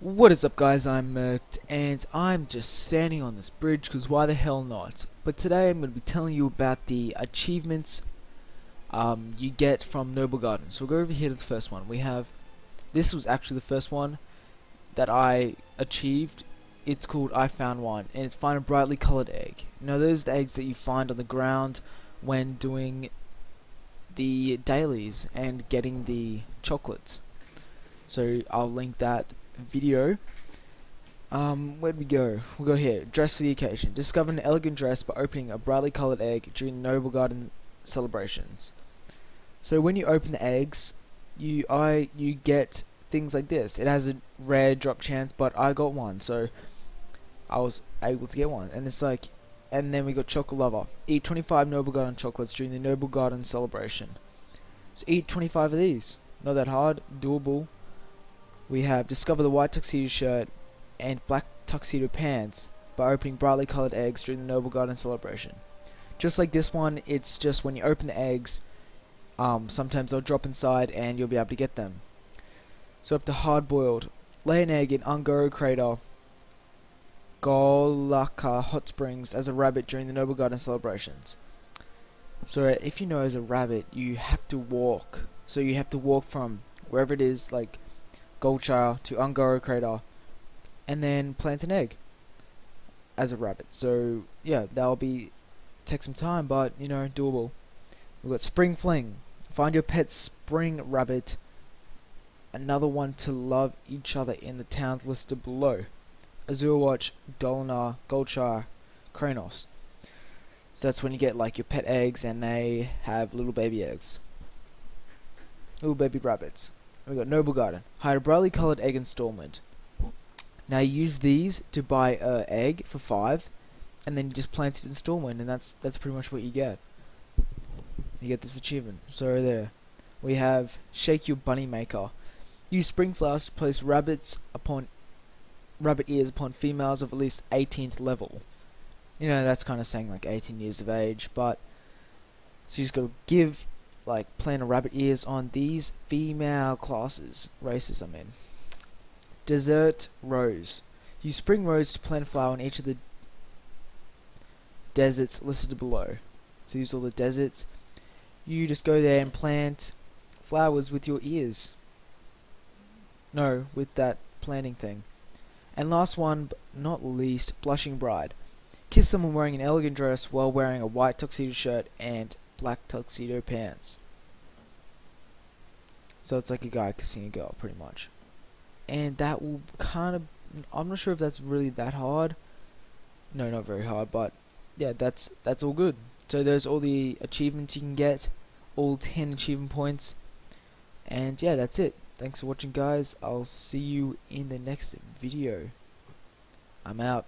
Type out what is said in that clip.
What is up guys, I'm Merked, and I'm just standing on this bridge because why the hell not. But today I'm going to be telling you about the achievements um, you get from Noble Garden. So we'll go over here to the first one. We have, this was actually the first one that I achieved. It's called I Found One, and it's find a brightly colored egg. Now those are the eggs that you find on the ground when doing the dailies and getting the chocolates. So I'll link that video. Um, where'd we go? We'll go here. Dress for the occasion. Discover an elegant dress by opening a brightly coloured egg during the Noble Garden celebrations. So when you open the eggs, you I you get things like this. It has a rare drop chance, but I got one, so I was able to get one. And it's like, and then we got Chocolate Lover. Eat 25 Noble Garden chocolates during the Noble Garden celebration. So eat 25 of these. Not that hard, doable we have discover the white tuxedo shirt and black tuxedo pants by opening brightly colored eggs during the Noble Garden celebration. Just like this one, it's just when you open the eggs, um, sometimes they'll drop inside and you'll be able to get them. So up to hard boiled. Lay an egg in Un'Goro Crater, Golakka Hot Springs as a rabbit during the Noble Garden celebrations. So if you know as a rabbit, you have to walk. So you have to walk from wherever it is, like Goldshire to Un'Goro Crater, and then plant an egg as a rabbit. So yeah, that'll be take some time, but you know, doable. We've got Spring Fling. Find your pet spring rabbit. Another one to love each other in the towns listed below. Azure Watch, Dolanaar, Goldshire, Kharanos. So that's when you get like your pet eggs and they have little baby eggs. Little baby rabbits. We got Noble Garden. Hide a brightly coloured egg in Silvermoon. Now you use these to buy a egg for five, and then you just plant it in Silvermoon, and that's that's pretty much what you get. You get this achievement. So there, we have Shake Your Bunny Maker. Use spring flowers to place rabbits upon rabbit ears upon females of at least 18th level. You know that's kind of saying like 18 years of age, but so you just to give like plant a rabbit ears on these female classes, races I mean. Desert Rose. Use spring rose to plant flower in each of the deserts listed below. So use all the deserts. You just go there and plant flowers with your ears. No, with that planting thing. And last one, but not least, Blushing Bride. Kiss someone wearing an elegant dress while wearing a white tuxedo shirt and black tuxedo pants. So it's like a guy kissing a girl, pretty much. And that will kind of, I'm not sure if that's really that hard. No, not very hard, but yeah, that's that's all good. So there's all the achievements you can get, all 10 achievement points. And yeah, that's it. Thanks for watching guys. I'll see you in the next video. I'm out.